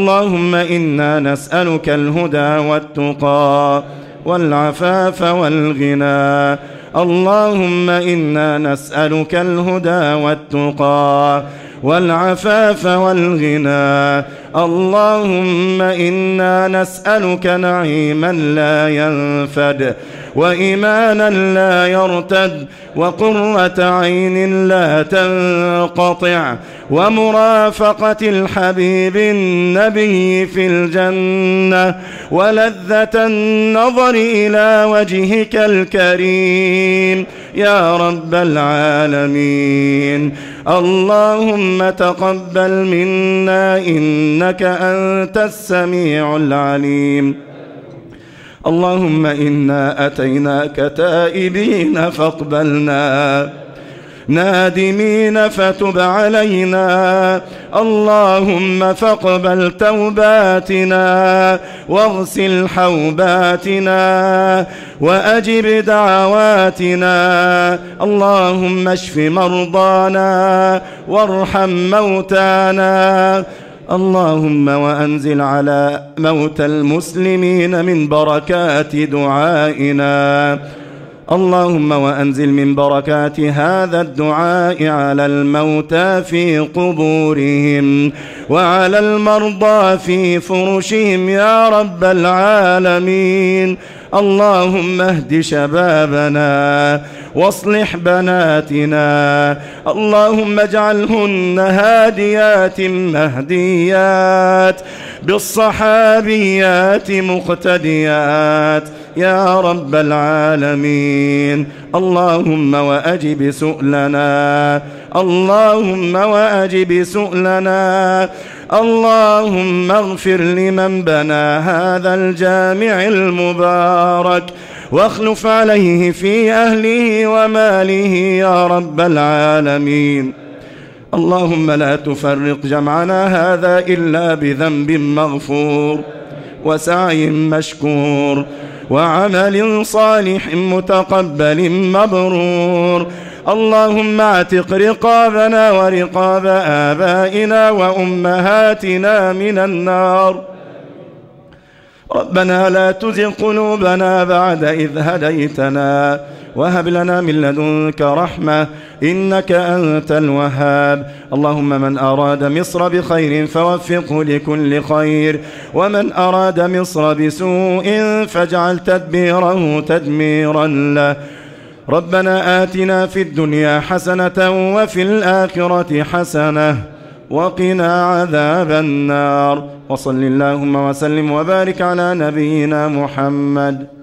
اللهم إنا نسألك الهدى والتقى والعفاف والغنى. اللهم إنا نسألك الهدى والتقى والعفاف والغنى. اللهم إنا نسألك نعيما لا ينفد وإيمانا لا يرتد وقرة عين لا تنقطع ومرافقة الحبيب النبي في الجنة ولذة النظر إلى وجهك الكريم يا رب العالمين. اللهم تقبل منا إنك أنت السميع العليم. اللهم إنا أتيناك تائبين فاقبلنا. نادمين فتب علينا. اللهم فاقبل توباتنا واغسل حوباتنا وأجب دعواتنا. اللهم اشف مرضانا وارحم موتانا. اللهم وأنزل على موتى المسلمين من بركات دعائنا. اللهم وأنزل من بركات هذا الدعاء على الموتى في قبورهم وعلى المرضى في فرشهم يا رب العالمين. اللهم اهد شبابنا واصلح بناتنا. اللهم اجعلهن هاديات مهديات بالصحابيات مقتديات. يا رب العالمين. اللهم وأجب سؤلنا. اللهم وأجب سؤلنا. اللهم اغفر لمن بنى هذا الجامع المبارك واخلف عليه في أهله وماله يا رب العالمين. اللهم لا تفرق جمعنا هذا إلا بذنب مغفور وسعي مشكور. وعمل صالح متقبل مبرور. اللهم اعتق رقابنا ورقاب آبائنا وأمهاتنا من النار. ربنا لا تزغ قلوبنا بعد إذ هديتنا وهب لنا من لدنك رحمة إنك أنت الوهاب. اللهم من أراد مصر بخير فوفقه لكل خير ومن أراد مصر بسوء فاجعل تدبيره تدميرا له. ربنا آتنا في الدنيا حسنة وفي الآخرة حسنة. وقنا عذاب النار. وصل اللهم وسلم وبارك على نبينا محمد.